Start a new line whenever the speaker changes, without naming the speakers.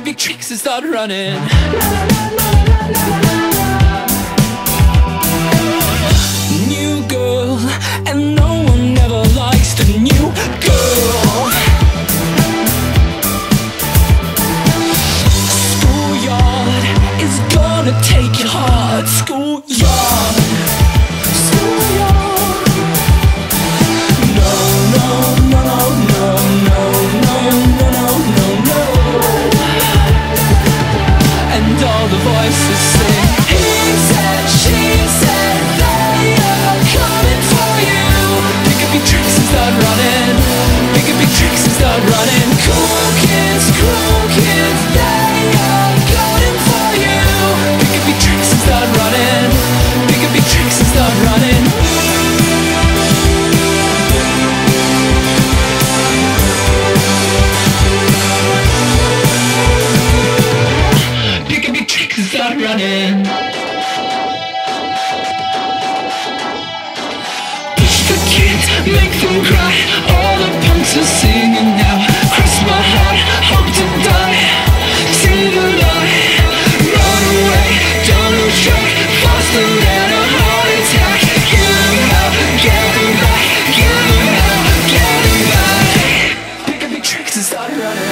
big tricks and start running. New girl, and no one ever likes the new girl. Schoolyard is gonna take this is Push the kids, make them cry. All the punks are singing now. Cross my heart, hope to die. See the light Run away, don't lose track. Faster than a heart attack. Give them out, get them back. Give them out, get them back. Pick up your tricks and start running.